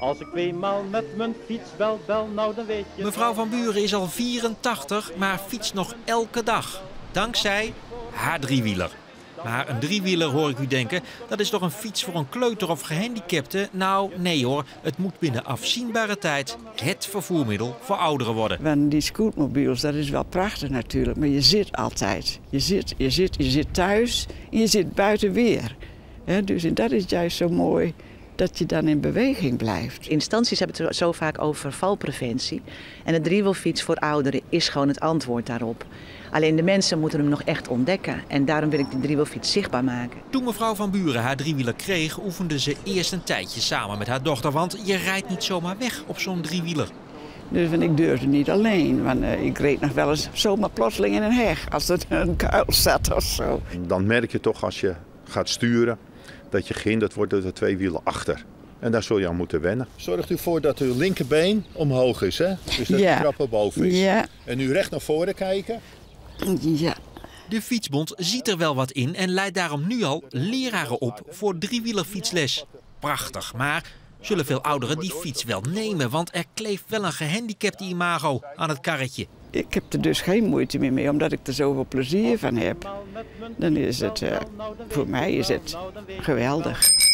Als ik tweemaal met mijn fiets bel, bel, nou dan weet je... Mevrouw van Buren is al 84, maar fietst nog elke dag. Dankzij haar driewieler. Maar een driewieler hoor ik u denken, dat is toch een fiets voor een kleuter of gehandicapte? Nou, nee hoor, het moet binnen afzienbare tijd het vervoermiddel voor ouderen worden. Want die scootmobiels, dat is wel prachtig natuurlijk, maar je zit altijd. Je zit, je zit, je zit thuis en je zit buiten weer. Hè, dus en dat is juist zo mooi dat je dan in beweging blijft. Instanties hebben het zo vaak over valpreventie. En de driewielfiets voor ouderen is gewoon het antwoord daarop. Alleen de mensen moeten hem nog echt ontdekken. En daarom wil ik die driewielfiets zichtbaar maken. Toen mevrouw van Buren haar driewieler kreeg, oefende ze eerst een tijdje samen met haar dochter. Want je rijdt niet zomaar weg op zo'n driewieler. Dus ik durfde niet alleen, want uh, ik reed nog wel eens zomaar plotseling in een heg als er een kuil zat of zo. Dan merk je toch als je gaat sturen dat je gehinderd wordt door de twee wielen achter. En daar zul je aan moeten wennen. Zorgt u ervoor dat uw linkerbeen omhoog is, hè? Dus dat Ja. de trap boven is. Ja. En nu recht naar voren kijken. Ja, De Fietsbond ziet er wel wat in en leidt daarom nu al leraren op voor driewielerfietsles. Prachtig, maar zullen veel ouderen die fiets wel nemen? Want er kleeft wel een gehandicapte imago aan het karretje. ik heb er dus geen moeite meer mee, omdat ik er zoveel plezier van heb. Dan is het, eh, voor mij is het geweldig.